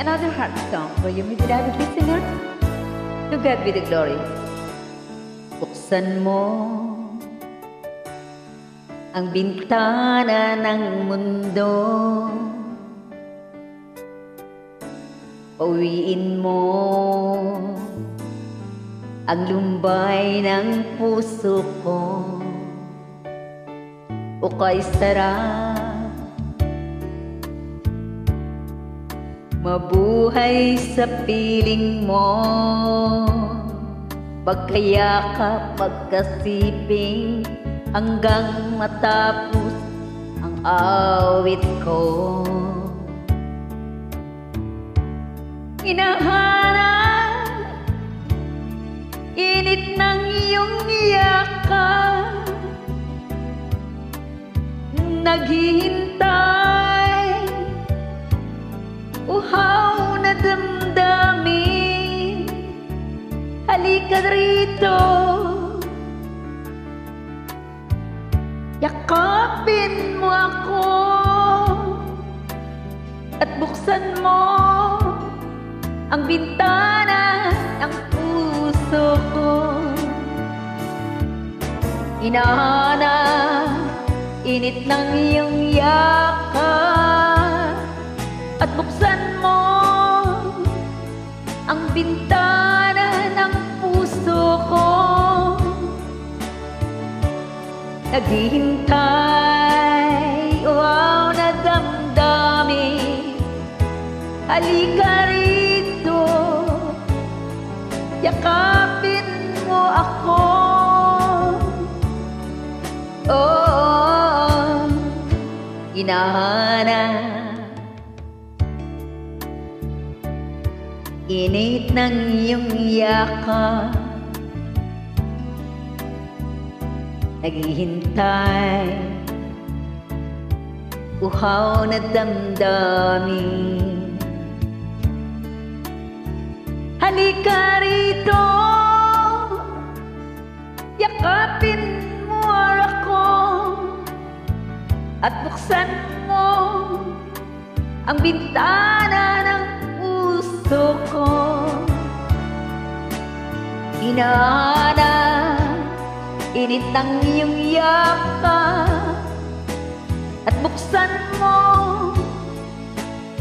another heart song for you, my beloved listener. To God be the glory. Buksan mo ang bintana ng mundo. Pauwiin mo ang lumbay ng puso ko. O kay sarap Mabuhay sa piling mo. Pagkayakap, pagkasiping Hanggang matapos ang awit ko. Hinahanap Init ng iyong yakap Naghihintay Uhaw na damdamin. Halika rito. Yakapin mo ako At buksan mo Ang bintana ng puso ko. Inahanap Init ng iyong yakap At buksan bintana ng puso ko. Naghihintay Wow na damdamin Halika rito Yakapin mo ako. Oh, hinahanap Init ng iyong yakap. Naghihintay. Uhaw na damdamin. Halika rito. Yakapin mo ako. At buksan mo Ang bintana puso ko Inahanap Init ng iyong yakap At buksan mo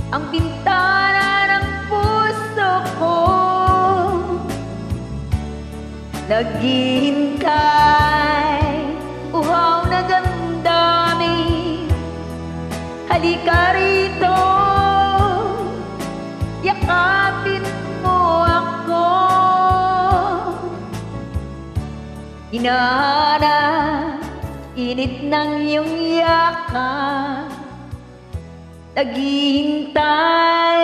Ang bintana ng puso ko. Naghihintay Uhaw na damdamin Halika rito Yakapin Hinahanap Init ng iyong yakap. Naghihintay